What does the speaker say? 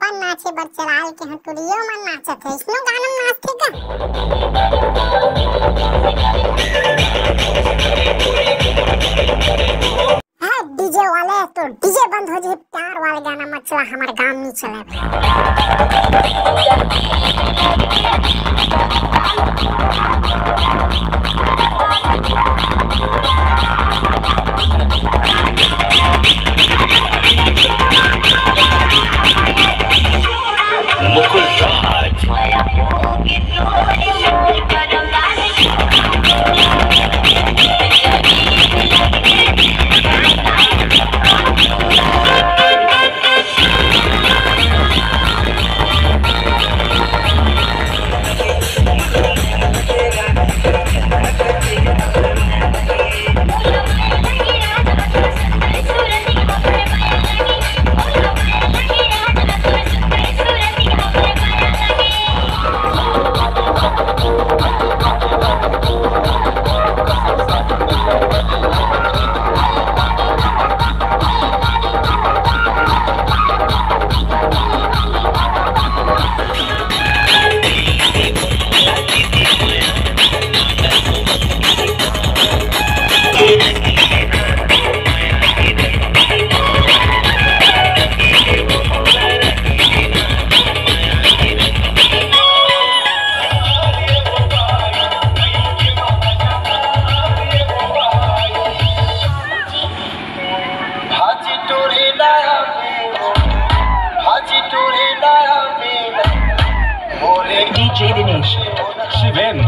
पाछे बर चलाल के हटुरियो मन नाचत है। इसनो गाना में नाचते का हाँ डीजे वाले तो डीजे बंद हो जाए, प्यार वाले गाना मत चला, हमारे गाँव नहीं चले। se Chiven.